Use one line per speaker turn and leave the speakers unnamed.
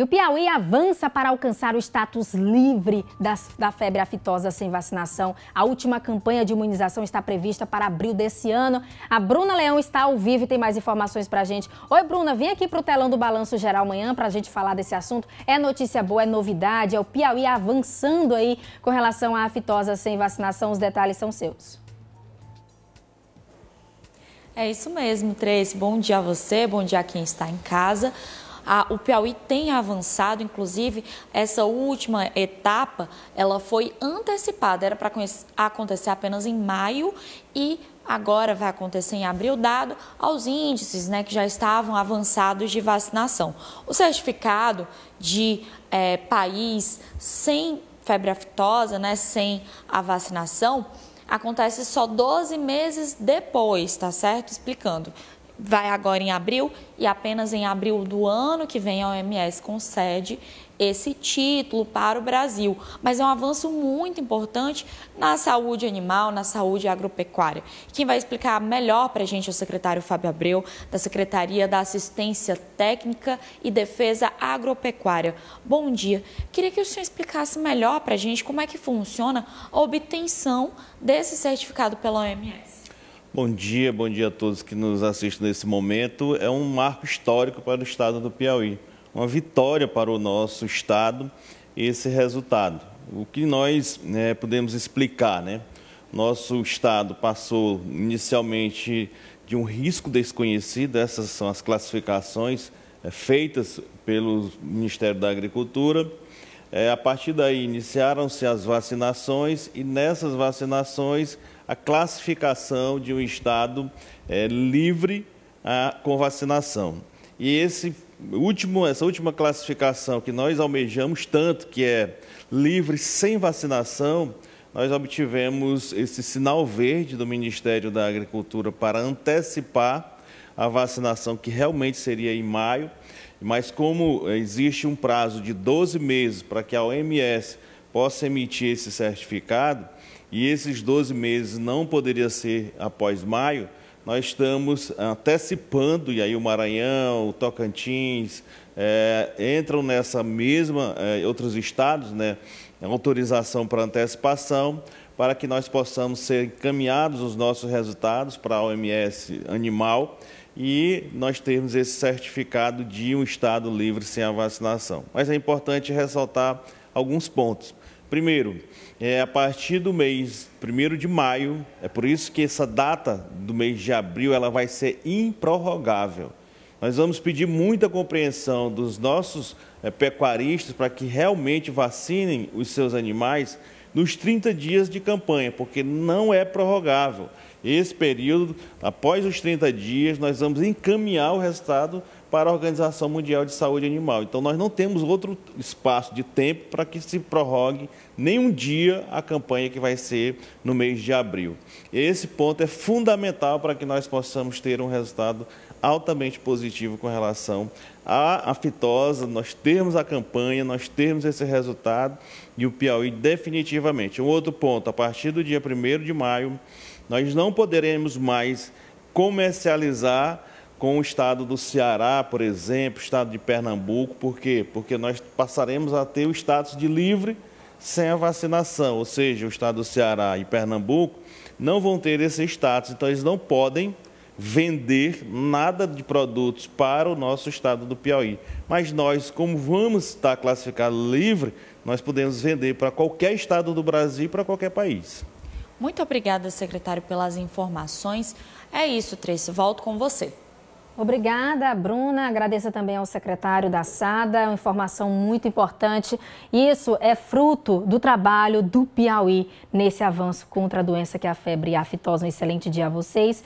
E o Piauí avança para alcançar o status livre das, da febre aftosa sem vacinação. A última campanha de imunização está prevista para abril desse ano. A Bruna Leão está ao vivo e tem mais informações para a gente. Oi, Bruna, vem aqui para o telão do Balanço Geral amanhã para a gente falar desse assunto. É notícia boa, é novidade, é o Piauí avançando aí com relação à aftosa sem vacinação. Os detalhes são seus.
É isso mesmo, Trace. Bom dia a você, bom dia a quem está em casa. A, o Piauí tem avançado, inclusive, essa última etapa, ela foi antecipada, era para acontecer apenas em maio e agora vai acontecer em abril, dado aos índices né, que já estavam avançados de vacinação. O certificado de é, país sem febre aftosa, né, sem a vacinação, acontece só 12 meses depois, tá certo? Explicando vai agora em abril e apenas em abril do ano que vem a OMS concede esse título para o Brasil. Mas é um avanço muito importante na saúde animal, na saúde agropecuária. Quem vai explicar melhor para a gente é o secretário Fábio Abreu, da Secretaria da Assistência Técnica e Defesa Agropecuária. Bom dia. Queria que o senhor explicasse melhor para a gente como é que funciona a obtenção desse certificado pela OMS.
Bom dia, bom dia a todos que nos assistem nesse momento. É um marco histórico para o estado do Piauí, uma vitória para o nosso estado esse resultado. O que nós né, podemos explicar, né? Nosso estado passou inicialmente de um risco desconhecido, essas são as classificações é, feitas pelo Ministério da Agricultura. É, a partir daí iniciaram-se as vacinações e nessas vacinações a classificação de um estado é, livre a, com vacinação. E esse último, essa última classificação que nós almejamos tanto, que é livre sem vacinação, nós obtivemos esse sinal verde do Ministério da Agricultura para antecipar a vacinação, que realmente seria em maio, mas como existe um prazo de 12 meses para que a OMS possa emitir esse certificado, e esses 12 meses não poderia ser após maio, nós estamos antecipando, e aí o Maranhão, o Tocantins, é, entram nessa mesma, é, outros estados, né, autorização para antecipação, para que nós possamos ser encaminhados os nossos resultados para a OMS animal e nós termos esse certificado de um estado livre sem a vacinação. Mas é importante ressaltar alguns pontos. Primeiro, é a partir do mês 1 de maio, é por isso que essa data do mês de abril ela vai ser improrrogável. Nós vamos pedir muita compreensão dos nossos é, pecuaristas para que realmente vacinem os seus animais nos 30 dias de campanha, porque não é prorrogável. Esse período, após os 30 dias, nós vamos encaminhar o resultado para a Organização Mundial de Saúde Animal. Então, nós não temos outro espaço de tempo para que se prorrogue nem um dia a campanha que vai ser no mês de abril. Esse ponto é fundamental para que nós possamos ter um resultado altamente positivo com relação à aftosa, nós termos a campanha, nós termos esse resultado e o Piauí definitivamente. Um outro ponto, a partir do dia 1 de maio, nós não poderemos mais comercializar com o estado do Ceará, por exemplo, estado de Pernambuco, por quê? Porque nós passaremos a ter o status de livre sem a vacinação, ou seja, o estado do Ceará e Pernambuco não vão ter esse status, então eles não podem vender nada de produtos para o nosso estado do Piauí. Mas nós, como vamos estar classificado livre, nós podemos vender para qualquer estado do Brasil e para qualquer país.
Muito obrigada, secretário, pelas informações. É isso, Tracy. Volto com você.
Obrigada, Bruna. Agradeço também ao secretário da SADA, uma informação muito importante. Isso é fruto do trabalho do Piauí nesse avanço contra a doença que é a febre aftosa. Um excelente dia a vocês.